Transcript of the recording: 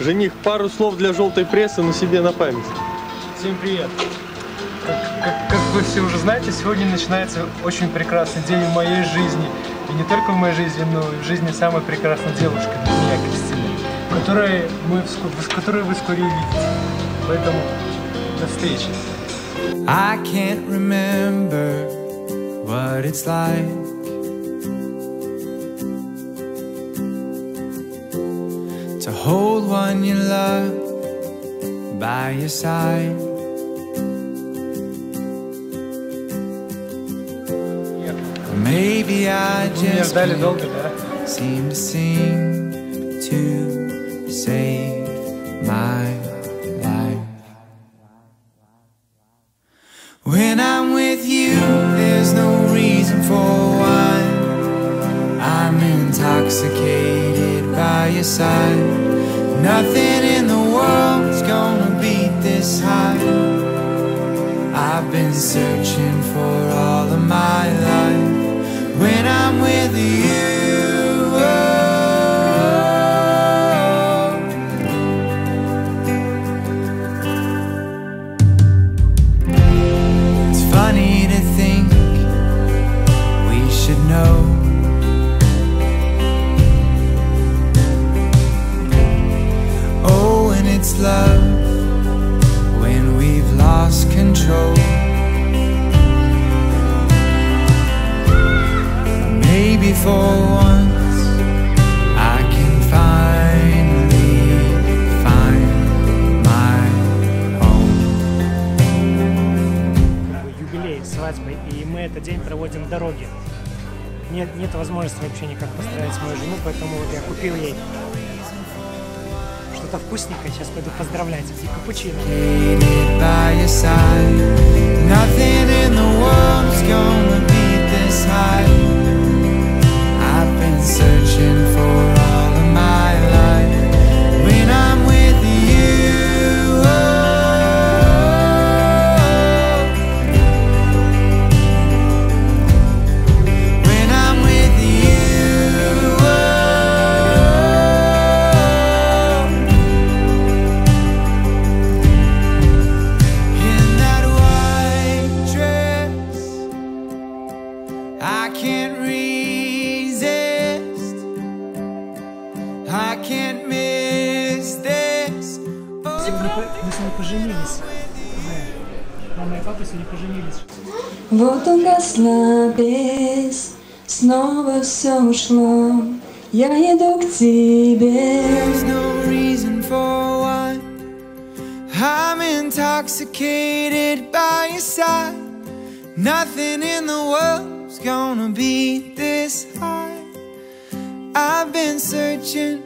Жених, пару слов для желтой прессы, но себе на память. Всем привет! Как, как- как вы все уже знаете, сегодня начинается очень прекрасный день в моей жизни. И не только в моей жизни, но и в жизни самой прекрасной девушки, для меня, Кристины, которой мы, которую вы вскоре увидите. Поэтому до встречи. I can't remember what it's like to hold one you love by your side. Maybe I just can't seem to sing to save my life. When I'm with you, there's no reason for why I'm intoxicated your side. Nothing love when we've lost control. Maybe for once I can finally find my home. юбилей, свадьбы, и мы этот день проводим в дороге. Нет, нет возможности вообще никак поздравить мою жену, поэтому вот я купил ей что-то вкусненькое, сейчас пойду поздравлять. И капучино. can't miss this. Мы сегодня, по- мы сегодня поженились. Да. Мама и папа сегодня поженились. Вот угасла песнь, снова все ушло. Я иду к тебе. There's no reason for one. I'm intoxicated by your side. Nothing in the world's gonna beat this high. I've been searching